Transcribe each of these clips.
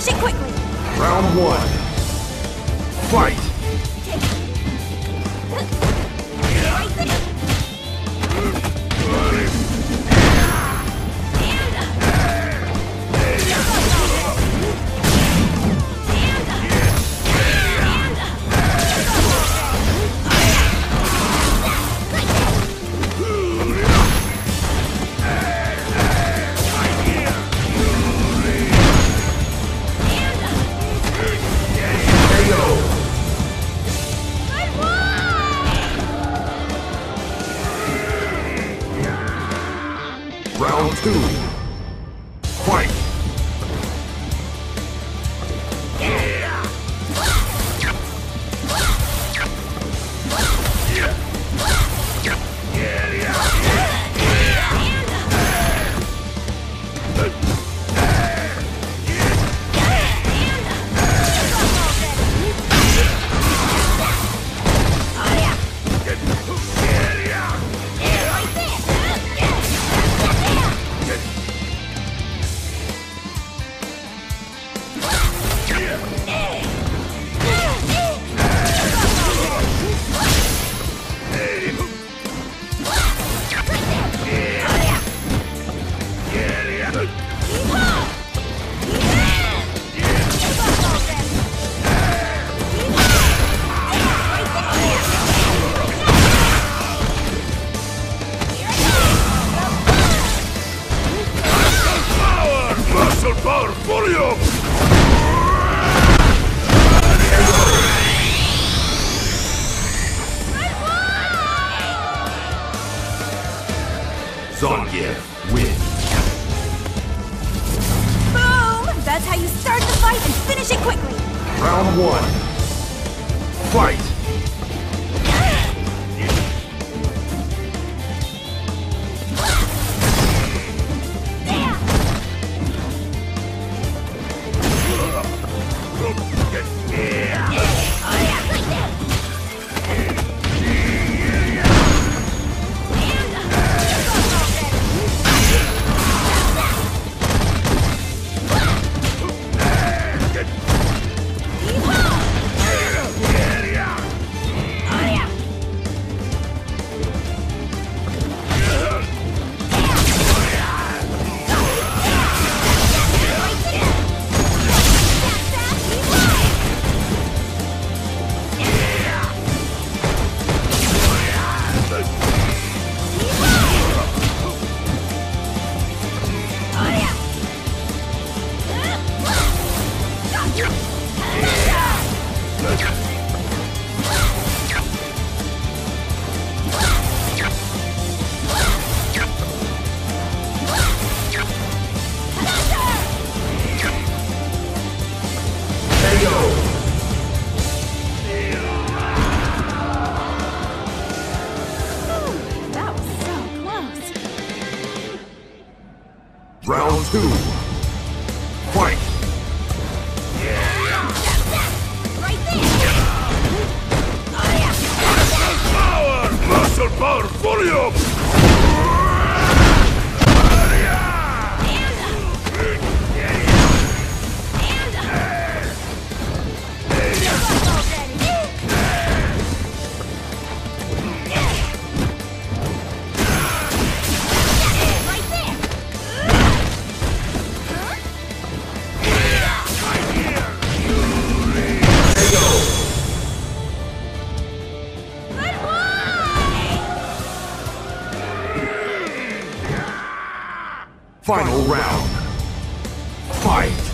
finish it quickly! Round one. Fight! Round two. Quickly! Round one. Fight! Round two. Fight! Right there! Power! Muscle power fully Final round. Fight!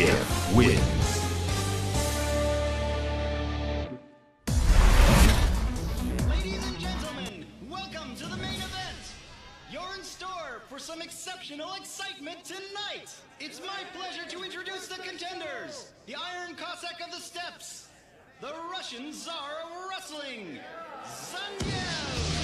Wins. Ladies and gentlemen, welcome to the main event. You're in store for some exceptional excitement tonight. It's my pleasure to introduce the contenders. The Iron Cossack of the Steppes. The Russian Tsar of Wrestling. Zangief.